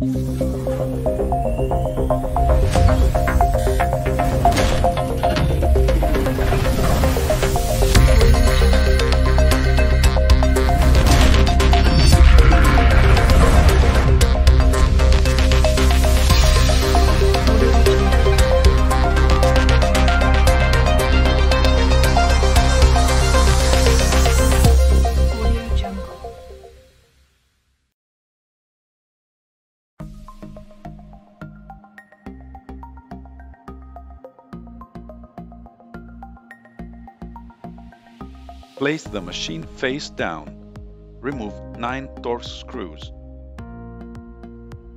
Audio Place the machine face down. Remove 9 Torx screws.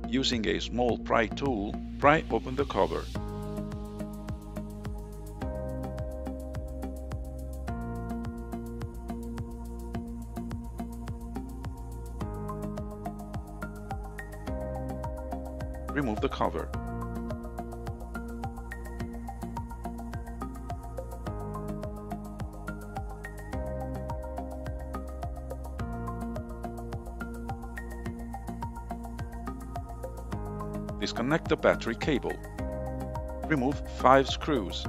Using a small pry tool, pry open the cover. Remove the cover. Disconnect the battery cable. Remove 5 screws.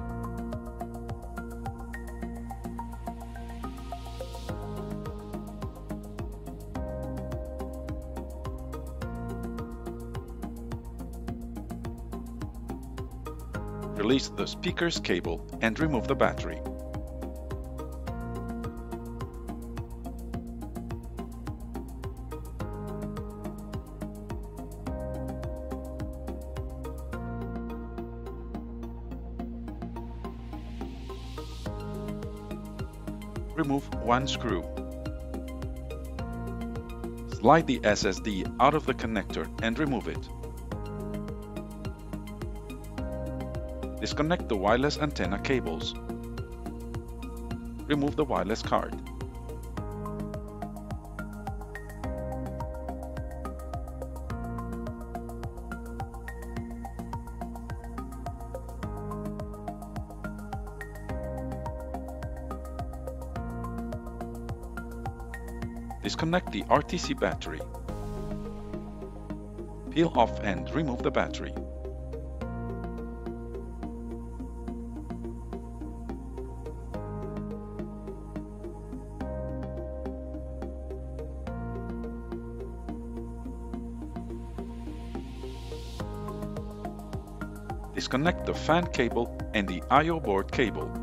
Release the speaker's cable and remove the battery. Remove one screw. Slide the SSD out of the connector and remove it. Disconnect the wireless antenna cables. Remove the wireless card. Disconnect the RTC battery. Peel off and remove the battery. Disconnect the fan cable and the I.O. board cable.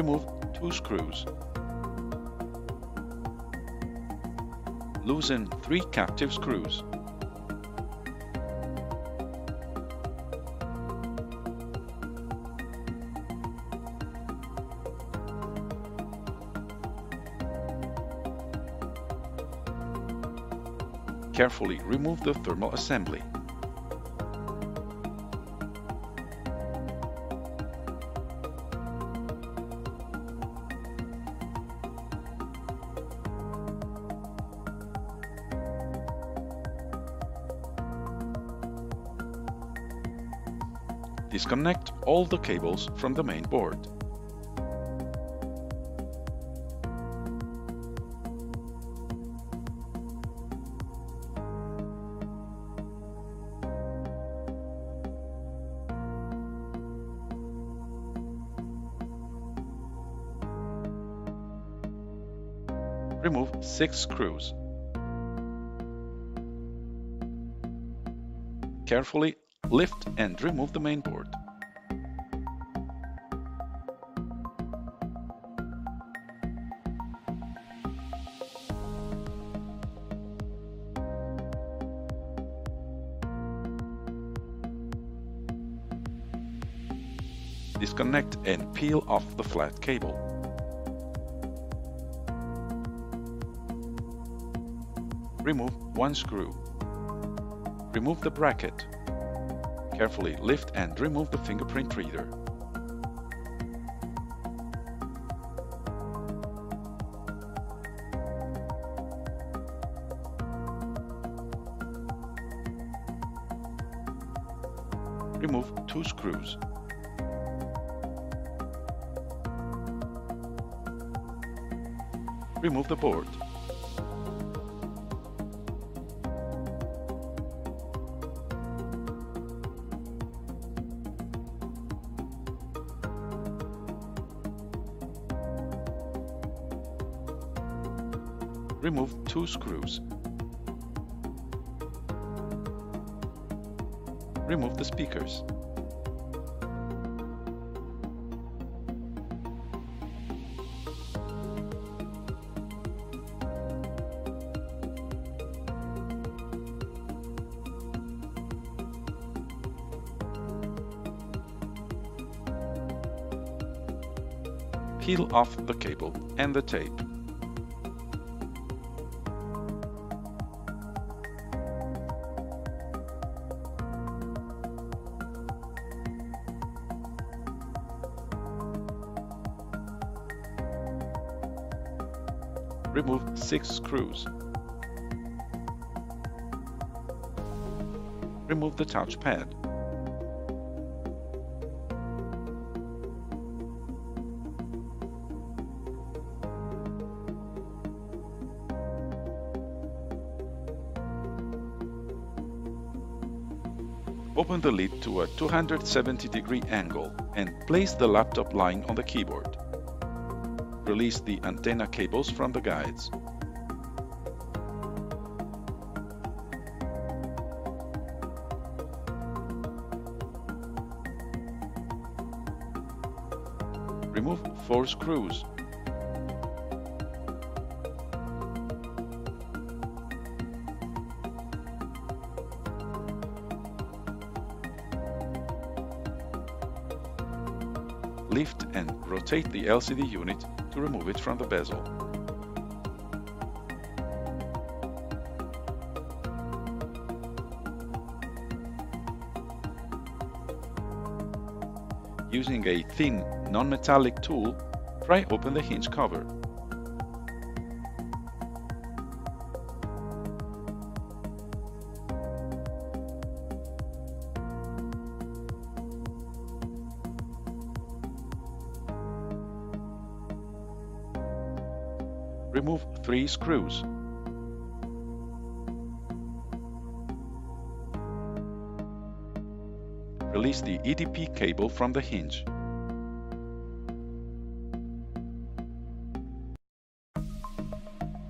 Remove two screws. Loosen three captive screws. Carefully remove the thermal assembly. Disconnect all the cables from the main board. Remove 6 screws. Carefully lift and remove the main board. Disconnect and peel off the flat cable. Remove one screw. Remove the bracket. Carefully lift and remove the fingerprint reader. Remove two screws. Remove the board. Remove two screws. Remove the speakers. Peel off the cable and the tape. Remove 6 screws. Remove the touch Open the lid to a 270 degree angle and place the laptop lying on the keyboard. Release the antenna cables from the guides. Remove four screws. Rotate the LCD unit to remove it from the bezel. Using a thin, non-metallic tool, pry open the hinge cover. Remove three screws. Release the EDP cable from the hinge.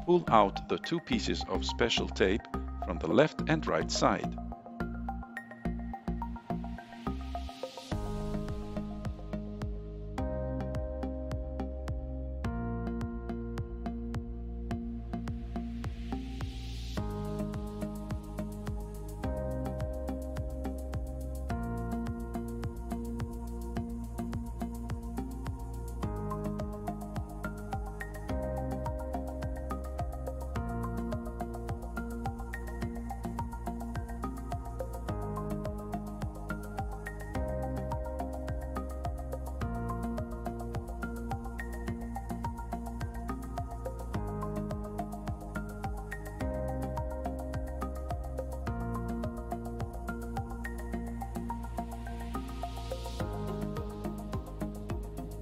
Pull out the two pieces of special tape from the left and right side.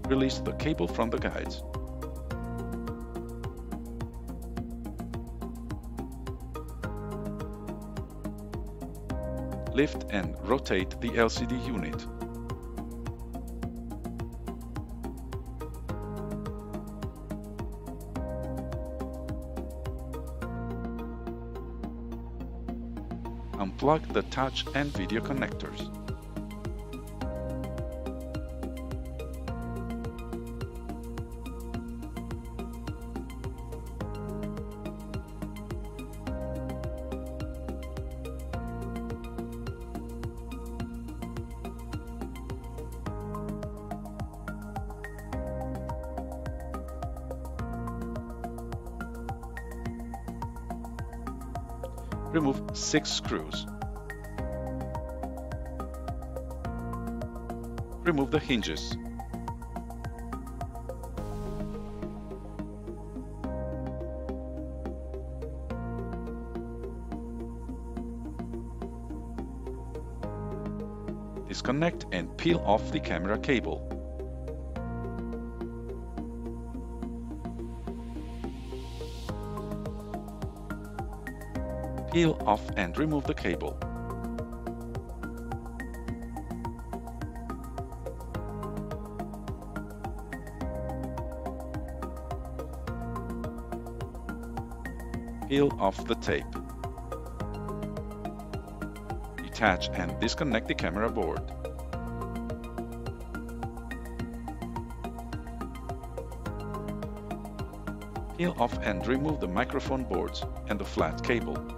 Release the cable from the guides. Lift and rotate the LCD unit. Unplug the touch and video connectors. Remove 6 screws. Remove the hinges. Disconnect and peel off the camera cable. Peel off and remove the cable. Peel off the tape. Detach and disconnect the camera board. Peel off and remove the microphone boards and the flat cable.